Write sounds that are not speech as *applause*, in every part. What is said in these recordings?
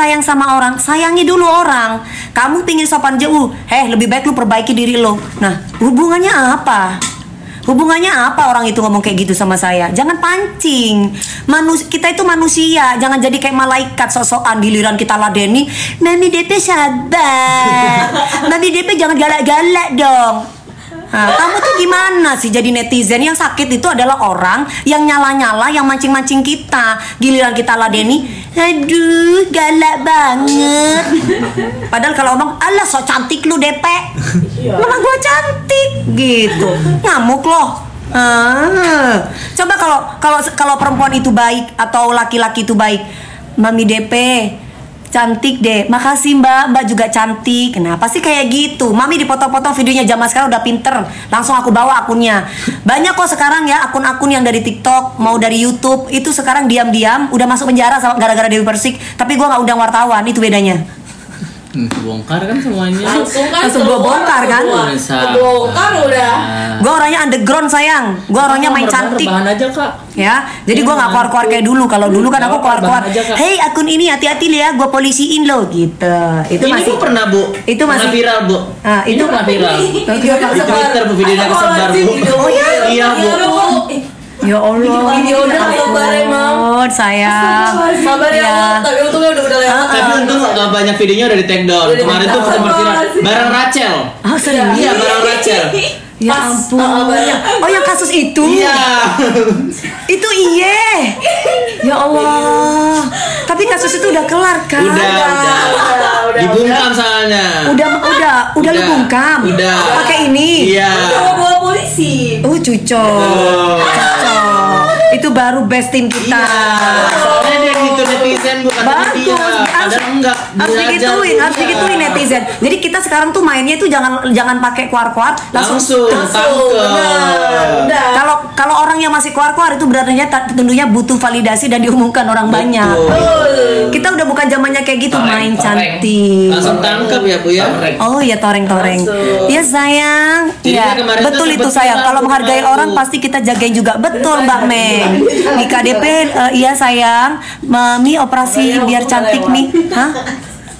sayang sama orang, sayangi dulu orang. Kamu pingin sopan jauh, heh lebih baik lu perbaiki diri lo. Nah, hubungannya apa? Hubungannya apa orang itu ngomong kayak gitu sama saya? Jangan pancing. Manus kita itu manusia, jangan jadi kayak malaikat sosokan giliran kita ladeni. Mami DP sabar. *laughs* Mami DP jangan galak-galak dong. Nah, kamu tuh gimana sih jadi netizen? Yang sakit itu adalah orang yang nyala-nyala yang mancing-mancing kita. Giliran kita ladeni aduh galak banget. Padahal kalau ngomong Allah so cantik lu DP Mama gua cantik gitu. Ngamuk loh. Ah. coba kalau kalau kalau perempuan itu baik atau laki-laki itu baik Mami DP cantik deh. Makasih mbak. Mbak juga cantik. Kenapa sih kayak gitu? Mami dipotong-potong videonya. Zaman sekarang udah pinter. Langsung aku bawa akunnya. Banyak kok sekarang ya akun-akun yang dari tiktok mau dari youtube. Itu sekarang diam-diam udah masuk penjara sama gara-gara Dewi Persik. Tapi gua nggak undang wartawan. Itu bedanya Hmm, bongkar kan semuanya. Langsung kan Langsung gua semua bongkar kan? keluar. Kebongkar udah. gua orangnya underground sayang gua orangnya main cantik Bahan aja kak. ya jadi gua nggak keluar-keluar kayak dulu kalau dulu kan aku aja, Kak. hey akun ini hati-hati ya gua polisiin lo gitu itu Ini masih pernah bu. Itu masih- Pernah viral bu. Ah, itu- pernah viral. Video Di Twitter bu videonya kesebar bu. Oh, iya? Iya bu. Ya Allah. Video udah ya sabar, emang. sayang. Sabar ya, Ya. Bu. tapi untungnya udah udah lewat. Tapi untung gak banyak videonya udah di take down. Kemarin tuh sempat viral. Barang Rachel. Oh, serius? Iya barang Rachel. Ya ampun. Oh, yang kasus itu? Iya. *laughs* Itu iye. Ya Allah. Tapi kasus itu udah kelar kan? Udah udah. udah, udah, Dibungkam soalnya. Udah udah udah lu bungkam. Udah. Pakai ini. Iya. Bawa bawa polisi. Oh, cucok. Oh. Itu baru best tim kita. Iya. Soalnya dia gitu netizen bukan Bagus, dia. Padahal enggak. harus digituin, harus Iya. digituin netizen. Jadi kita sekarang tuh mainnya itu jangan jangan pakai kuar-kuar, langsung, Langsung. *laughs* Udah. Kalau kalau orang yang masih keluar-keluar itu berarti tentunya butuh validasi dan diumumkan orang banyak. Betul. Kita udah bukan zamannya kayak gitu Toreng, main toreng. cantik. Langsung tangkep ya bu ya. Toreng. Oh ya toreng-toreng. Iya sayang. Iya tuh betul itu sayang. Kalau tuh menghargai orang tuh. pasti kita jagain juga. Betul Mbak Meng. Di KDP eh, iya sayang. Mami operasi biar cantik nih. Hah?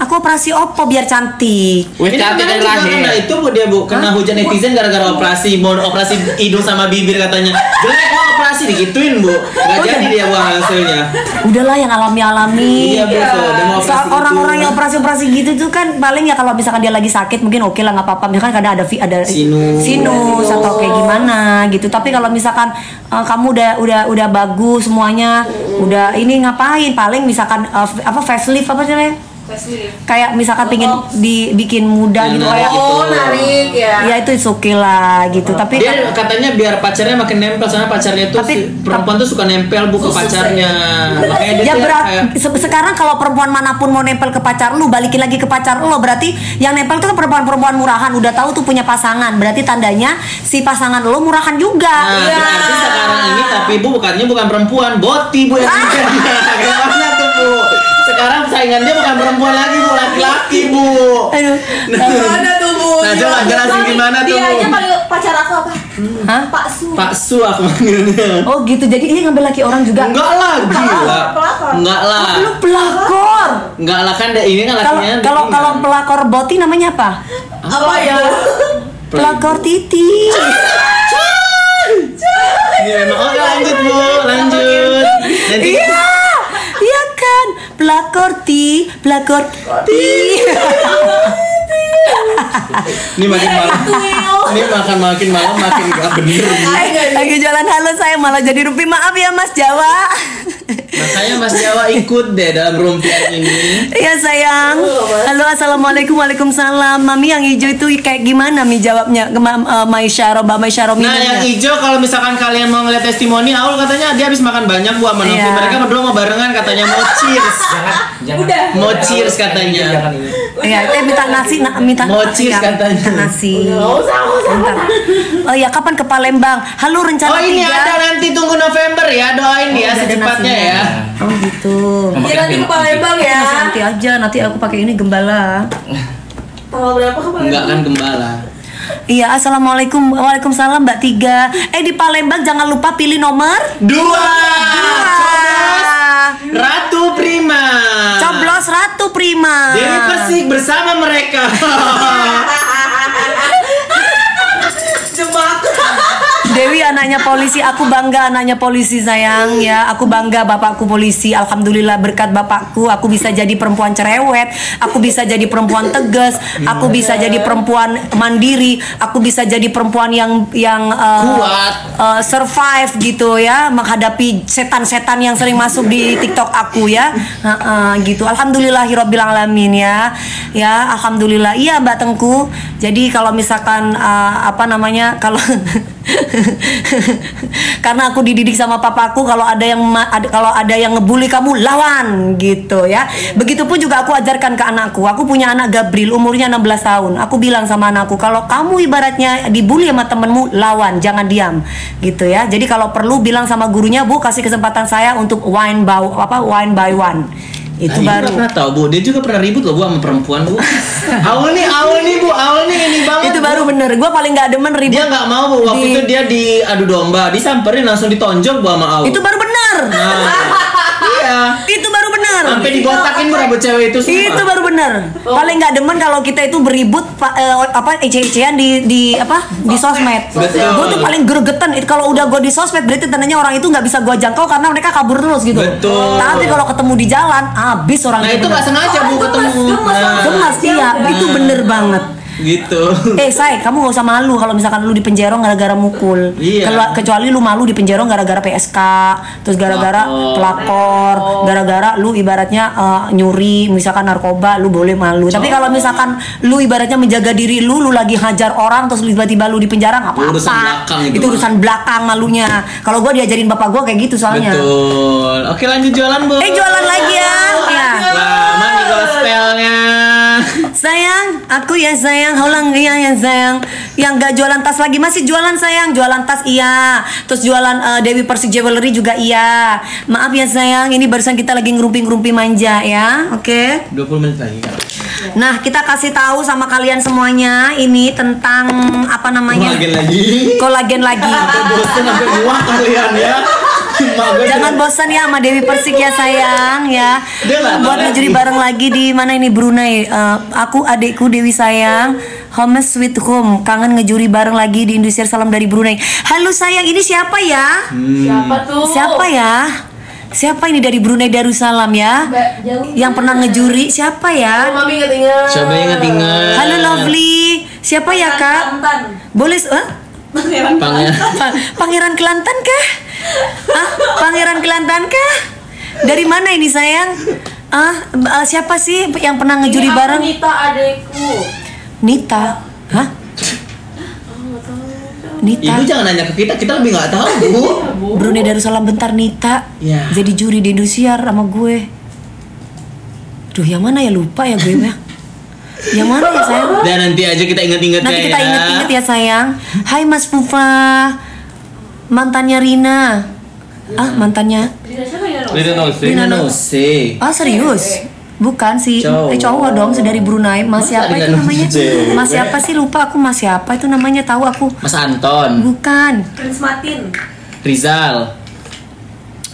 Aku operasi opo biar cantik. Wih cantik dari lahir. kena itu bu dia bu kena hujan netizen gara-gara operasi mau operasi hidung sama bibir katanya jelek mau operasi digituin bu nggak Oh, jadi dia buang hasilnya Udahlah yang alami-alami. iya bu Soal orang-orang gitu. yang operasi-operasi gitu tuh kan paling ya kalau misalkan dia lagi sakit mungkin oke lah nggak apa-apa. Misalkan kadang ada vi- ada Sinus. sinus atau kayak gimana gitu. Tapi kalau misalkan uh, kamu udah udah udah bagus semuanya, udah ini ngapain? Paling misalkan uh, apa facelift apa sih. Kayak misalkan pingin dibikin muda Ya, gitu kayak gitu. Oh, narik ya. ya itu oke lah gitu. Tapi dia katanya biar pacarnya makin nempel soalnya pacarnya tuh Tapi- si perempuan tuh suka nempel bu ke pacarnya makanya dia ya berat kayak se- sekarang kalau perempuan mana pun mau nempel ke pacar lu balikin lagi ke pacar lu berarti yang nempel tuh kan perempuan-perempuan murahan udah tahu tuh punya pasangan berarti tandanya si pasangan lu murahan juga Nah, Iya. berarti sekarang ini tapi bu bukannya bukan perempuan, boti bu yang. *laughs* *laughs* Gimana tuh bu? Sekarang saingan dia bukan perempuan lagi bu, laki-laki bu. aduh Gimana tuh, Bu? Nah, coba jelasin gimana tuh, Dia aja panggil pacar aku apa? Hah? Pak Su. Pak Su aku manggilnya. oh gitu jadi ini ngambil laki orang juga Enggak lah, gila. Pelakor. Enggak lah. lu pelakor Enggak lah kan ini kan lakinya. kalau kalau pelakor boti namanya apa Apa ya? pelakor titi oh lanjut bu, lanjut. Nanti iya iya kan pelakor ti pelakor ti ini makin malam. Ini makan makin malam makin gak bener. Lagi jalan halo saya malah jadi rupi maaf ya Mas Jawa Makanya Mas Jawa ikut deh dalam rumpian ini. Iya sayang. Halo assalamualaikum waalaikumsalam. Mami yang hijau itu kayak gimana mi jawabnya? Kema- uh, Maisyaro, Mbak Maisyaro Nah yang minumnya. hijau kalau misalkan kalian mau ngeliat testimoni Aul katanya dia habis makan banyak bu sama Novi Iya. Mereka berdua mau barengan katanya mau cheers Jangan, jangan. Udah. Mau cheers katanya Jangan ini. Iya, eh minta nasi, na, minta Mau cheers iya, katanya. minta nasi. Nggak usah, nggak usah. Oh ya, kapan ke Palembang? Halo rencana Oh ini tiga. ada nanti tunggu November ya doain Oh, ya ada secepatnya nasinya. ya Oh gitu. Mau Ya nanti ke Palembang ya. Nasi nanti aja, nanti aku pakai ini gembala. Tanggal berapa ke Palembang? Enggak kan gembala Iya, assalamualaikum, waalaikumsalam Mbak Tiga. Eh di Palembang jangan lupa pilih nomor Dua dua. Ratu Prima. Coblos Ratu Prima. Dewi Persik bersama mereka. *laughs* Dewi anaknya polisi, aku bangga anaknya polisi sayang ya. Aku bangga bapakku polisi. Alhamdulillah berkat bapakku aku bisa jadi perempuan cerewet, aku bisa jadi perempuan tegas, aku bisa jadi perempuan mandiri, aku bisa jadi perempuan yang yang uh, Kuat. uh, survive gitu ya menghadapi setan-setan yang sering masuk di TikTok aku ya. Uh, uh, gitu. Alhamdulillahirabbil alamin ya. Ya, alhamdulillah. Iya Mbak Tengku. Jadi kalau misalkan uh, apa namanya kalau *laughs* *laughs* karena aku dididik sama papaku kalau ada yang kalau ada yang ngebully kamu lawan gitu ya. Begitupun juga aku ajarkan ke anakku. Aku punya anak Gabriel umurnya 16 tahun. Aku bilang sama anakku kalau kamu ibaratnya dibully sama temenmu lawan, jangan diam gitu ya. Jadi kalau perlu bilang sama gurunya, "Bu, kasih kesempatan saya untuk wine by apa wine by one." Itu Nah, baru. Ibu pernah tahu bu, dia juga pernah ribut loh bu sama perempuan bu. awal nih, awal nih bu, awal nih ini banget. Itu Bu. baru bener. Gue paling nggak demen ribut. Dia nggak mau bu, waktu Di- itu dia di adu domba, disamperin langsung ditonjok bu sama Au. Itu baru bener. Nah, bu rambut cewek itu semua. Itu baru bener. Paling nggak demen kalau kita itu beribut pa- eh, apa ece-ecean di di apa di sosmed. Betul. Gue tuh paling gregetan. Kalau udah gue di sosmed berarti tandanya orang itu nggak bisa gue jangkau karena mereka kabur terus gitu. Betul. Tapi kalau ketemu di jalan, habis orang Nah itu nggak sengaja bu Gemas, ketemu. gemas, Nah, Gemas iya, itu bener banget. Gitu. Eh, say, kamu gak usah malu kalau misalkan lu di penjara gara-gara mukul. Iya. Kalau kecuali lu malu di penjara gara-gara PSK, terus gara-gara Pelakor. gara-gara lu ibaratnya eh, nyuri, misalkan narkoba, lu boleh malu. Tapi kalau misalkan lu ibaratnya menjaga diri lu, lu lagi hajar orang terus tiba-tiba lu di penjara nggak apa-apa. Urusan belakang itu itu urusan belakang malunya. Kalau gua diajarin bapak gua kayak gitu soalnya. Betul. Oke lanjut jualan bu. Eh jualan lagi ya. ya. Lama nih gospelnya. Sayang, aku ya sayang, holang iya ya sayang. Yang gak jualan tas lagi masih jualan sayang, jualan tas iya. Terus jualan eh, Dewi Persik Jewelry juga iya. Maaf ya sayang, ini barusan kita lagi ngerumpi-ngerumpi manja ya, oke? 20 menit lagi kan. Nah kita kasih tahu sama kalian semuanya ini tentang apa namanya? Kolagen lagi. Kolagen lagi. Bosan sampai kalian ya. Jangan bosan ya sama Dewi Persik ya sayang ya. Buat ngejuri bareng lagi di mana ini Brunei. Eh, aku adikku Dewi sayang. Home sweet home kangen ngejuri bareng lagi di Indosiar Salam dari Brunei. Halo sayang, ini siapa ya? Siapa tuh? Siapa ya? Siapa ini dari Brunei Darussalam ya? Mbak. Yang pernah ngejuri siapa Oh, ya? Mami ingat-ingat. Coba ingat-ingat. Halo Lovely. Siapa ya kak? Kelantan. Boleh? eh? Pangeran Pangeran. Pa- Pangeran Kelantan kah? Ah, Pangeran Kelantan kah? Dari mana ini sayang? Ah, siapa sih yang pernah ngejuri Ini aku bareng? Nita adekku. Nita. Hah? Nita. Ibu jangan nanya ke kita, kita lebih nggak tahu bu. Brunei Darussalam bentar Nita. Ya. Jadi juri di Indosiar sama gue. Duh, yang mana ya lupa ya gue ya. Yang mana ya sayang? Dan nanti aja kita ingat-ingat Nanti ya. kita inget-inget ya sayang. Hai Mas Fufa. Mantannya Rina. Ah, mantannya Rina siapa ya? Ros? Rina Nose. Rina Rina Nose. Ah serius? Bukan sih, Cowok. eh cowok dong, dari Brunei. Mas siapa itu nama namanya? Mas siapa sih lupa aku Mas siapa itu namanya tahu aku. Mas Anton, Bukan, Prince Martin. Rizal,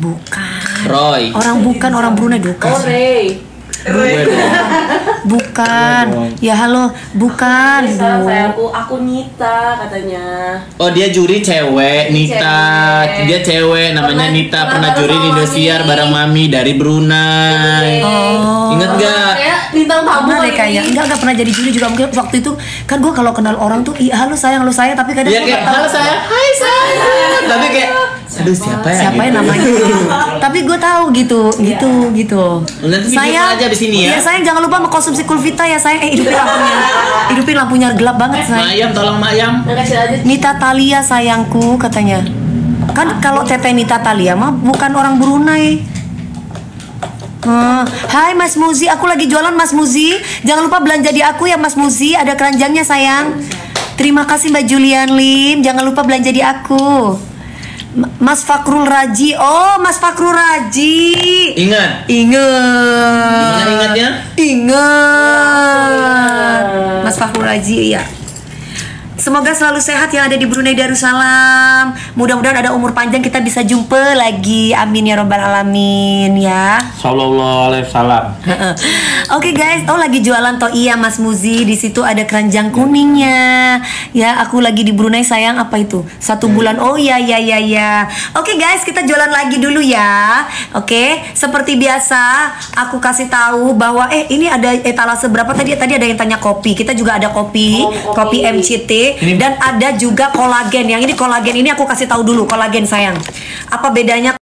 bukan. Roy. Orang bukan orang Brunei bukan. Oh, Ray. Bukan. Ya halo, bukan. Bisa Bu. sayangku, aku Nita katanya. Oh dia juri cewek, Nita. Cewek. Dia cewek, namanya Pernah- Nita. pernah Pernah juri di Indosiar bareng Mami dari Brunei. Oh. Ingat gak? Kayak bintang tamu Pernah deh kayaknya. Enggak, enggak pernah jadi juri juga Mungkin waktu itu Kan gue kalau kenal orang tuh Iya halo sayang, halo sayang Tapi kadang Iya kayak, tahu. halo saya, hai saya. Aduh siapa ya? siapa ya gitu. namanya gitu. *laughs* tapi gue tahu gitu gitu gitu Nanti call aja abis ini ya. iya, sayang jangan lupa mengkonsumsi kulvita ya sayang eh hidupin lampunya hidupin lampunya gelap banget sayang Mayam, tolong Mayam. Nita Talia sayangku katanya kan kalau teteh Nita Talia mah bukan orang Brunei Hmm. Hai Mas Muzi, aku lagi jualan Mas Muzi. Jangan lupa belanja di aku ya Mas Muzi, ada keranjangnya sayang. Terima kasih Mbak Julian Lim. Jangan lupa belanja di aku. Ma- Mas Fakrul Raji. Oh, Mas Fakrul Raji. Ingat. Ingat. Gimana ingatnya? Ingat. Mas Fakrul Raji ya. Semoga selalu sehat yang ada di Brunei Darussalam. Mudah-mudahan ada umur panjang kita bisa jumpa lagi. Amin ya robbal alamin ya. Sallallahu alaihi wasallam. Oke guys, oh lagi jualan toh iya Mas Muzi di situ ada keranjang kuningnya. Ya aku lagi di Brunei sayang apa itu satu bulan. Oh ya ya ya ya. Oke guys kita jualan lagi dulu ya. Oke seperti biasa aku kasih tahu bahwa eh ini ada etalase berapa tadi tadi ada yang tanya kopi. Kita juga ada kopi Oh, kopi kopi. MCT Dan ada juga kolagen. Yang ini kolagen ini aku kasih tahu dulu kolagen sayang. Apa bedanya